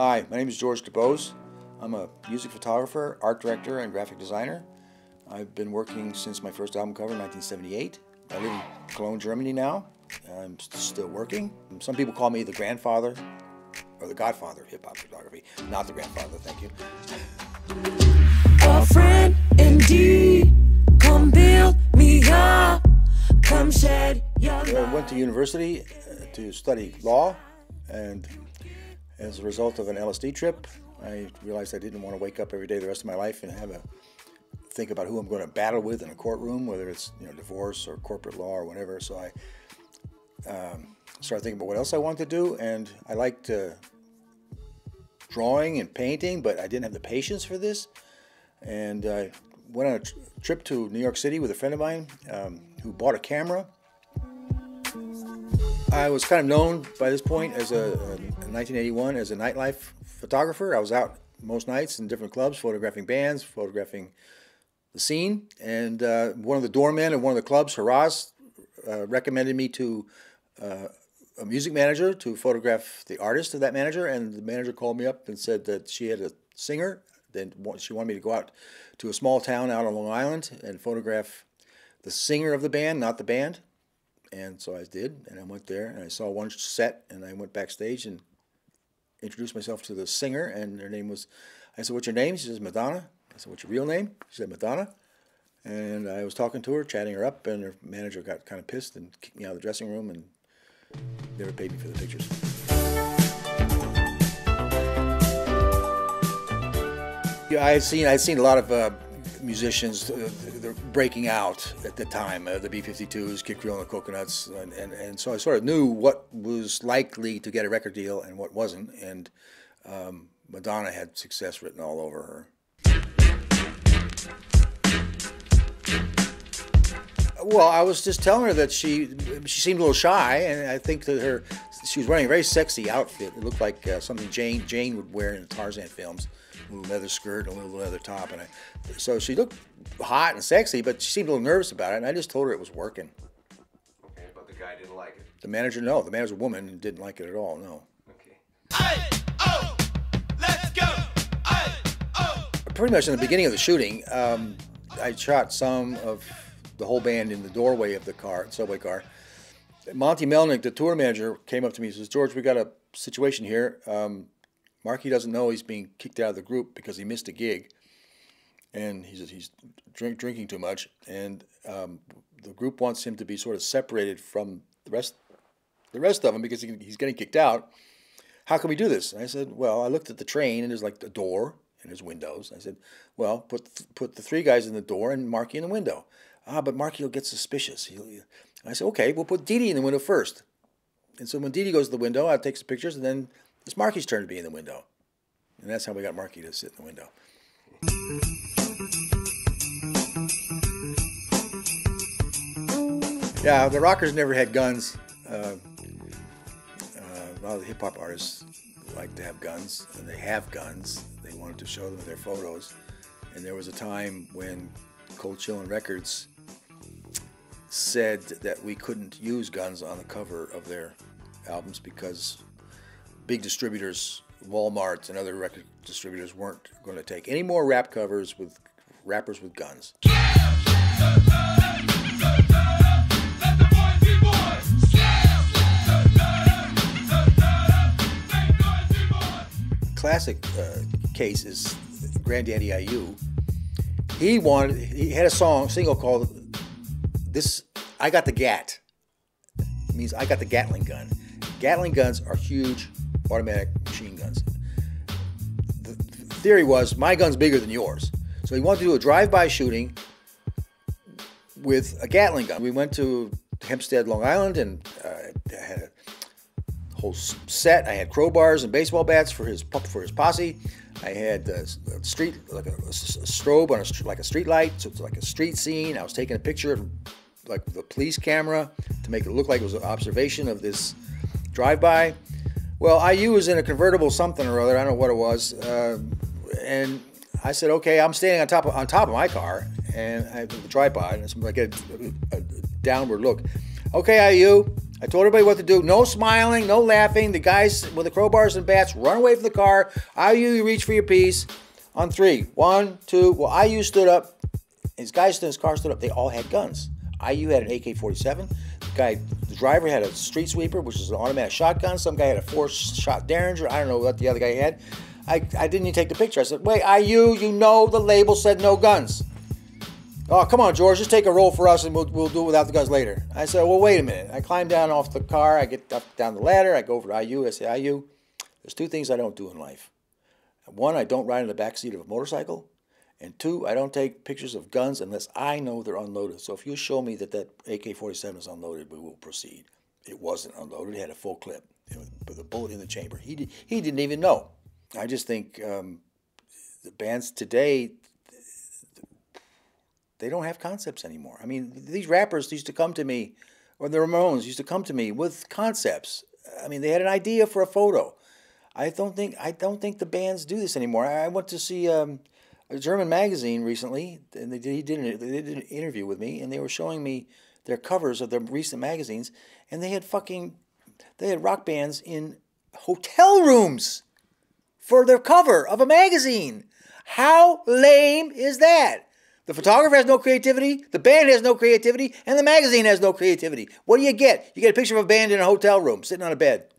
Hi, my name is George DuBose. I'm a music photographer, art director, and graphic designer. I've been working since my first album cover in 1978. I live in Cologne, Germany now. I'm still working. Some people call me the grandfather or the godfather of hip hop photography. Not the grandfather, thank you. A friend indeed. Come build me up. Come shed your I went to university uh, to study law, and as a result of an LSD trip, I realized I didn't want to wake up every day the rest of my life and have a think about who I'm going to battle with in a courtroom, whether it's you know divorce or corporate law or whatever. So I um, started thinking about what else I wanted to do, and I liked uh, drawing and painting, but I didn't have the patience for this. And I went on a tr- trip to New York City with a friend of mine um, who bought a camera. I was kind of known by this point as a, in 1981 as a nightlife photographer. I was out most nights in different clubs, photographing bands, photographing the scene. And uh, one of the doormen at one of the clubs, Hurrah's, uh, recommended me to uh, a music manager to photograph the artist of that manager. And the manager called me up and said that she had a singer. Then she wanted me to go out to a small town out on Long Island and photograph the singer of the band, not the band. And so I did, and I went there and I saw one set, and I went backstage and introduced myself to the singer, and her name was. I said, "What's your name?" She says, "Madonna." I said, "What's your real name?" She said, "Madonna." And I was talking to her, chatting her up, and her manager got kind of pissed and kicked me out of the dressing room, and never paid me for the pictures. Yeah, I've seen I had seen a lot of uh, musicians uh, they're breaking out at the time. Uh, the B-52s, Kid Creole and the Coconuts, and, and and so I sort of knew what was likely to get a record deal and what wasn't. And um, Madonna had success written all over her. Well, I was just telling her that she she seemed a little shy, and I think that her she was wearing a very sexy outfit. It looked like uh, something Jane Jane would wear in the Tarzan films, leather skirt, and a little leather top, and I, so she looked hot and sexy, but she seemed a little nervous about it. And I just told her it was working. Okay, but the guy didn't like it. The manager, no, the manager's a woman and didn't like it at all. No. Okay. oh, let's go. oh. pretty much in the beginning of the shooting, um, I shot some of the whole band in the doorway of the car, subway car. Monte Melnick, the tour manager, came up to me and says, George, we got a situation here. Um, Marky doesn't know he's being kicked out of the group because he missed a gig. And he says he's drink, drinking too much. And um, the group wants him to be sort of separated from the rest, the rest of them because he, he's getting kicked out how can we do this? And I said, well, I looked at the train and there's like a door and there's windows. I said, well, put put the three guys in the door and Marky in the window. Ah, but Marky will get suspicious. He'll, I said, okay, we'll put Dee Dee in the window first. And so when Dee Dee goes to the window, I take some pictures, and then it's Marky's turn to be in the window. And that's how we got Marky to sit in the window. Yeah, the rockers never had guns. Uh, uh, a lot of the hip hop artists like to have guns, and they have guns. They wanted to show them in their photos. And there was a time when Cold Chillin' Records said that we couldn't use guns on the cover of their albums because big distributors, Walmart and other record distributors, weren't going to take any more rap covers with rappers with guns. Classic uh, case is Granddaddy IU. He wanted. He had a song single called "This." I got the Gat. It means I got the Gatling gun. Gatling guns are huge automatic machine guns. The the theory was my gun's bigger than yours, so he wanted to do a drive-by shooting with a Gatling gun. We went to Hempstead, Long Island, and uh, had a whole set. I had crowbars and baseball bats for his for his posse. I had a street like a strobe on a like a street light, so it's like a street scene. I was taking a picture of like the police camera to make it look like it was an observation of this drive-by. Well, IU was in a convertible something or other. I don't know what it was, uh, and I said, "Okay, I'm standing on top of on top of my car, and I have the tripod, and it's like a, a, a downward look. Okay, IU, I told everybody what to do. No smiling, no laughing. The guys with the crowbars and bats run away from the car. IU, you reach for your piece. On three. One, two. Well, IU stood up. His guys stood his car stood up. They all had guns. IU had an AK-47. The guy, the driver had a street sweeper, which is an automatic shotgun. Some guy had a four-shot Derringer. I don't know what the other guy had. I, I didn't even take the picture. I said, "Wait, IU, you know the label said no guns." Oh, come on, George, just take a roll for us and we'll, we'll do it without the guns later. I said, well, wait a minute. I climb down off the car. I get up down the ladder. I go over to IU. I say, IU, there's two things I don't do in life. One, I don't ride in the back seat of a motorcycle. And two, I don't take pictures of guns unless I know they're unloaded. So if you show me that that AK-47 is unloaded, we will proceed. It wasn't unloaded. It had a full clip with a bullet in the chamber. He, did, he didn't even know. I just think um, the bands today, they don't have concepts anymore. I mean, these rappers used to come to me, or the Ramones used to come to me with concepts. I mean, they had an idea for a photo. I don't think I don't think the bands do this anymore. I went to see um, a German magazine recently, and they did, he did an, they did an interview with me, and they were showing me their covers of their recent magazines, and they had fucking they had rock bands in hotel rooms for their cover of a magazine. How lame is that? The photographer has no creativity, the band has no creativity, and the magazine has no creativity. What do you get? You get a picture of a band in a hotel room sitting on a bed.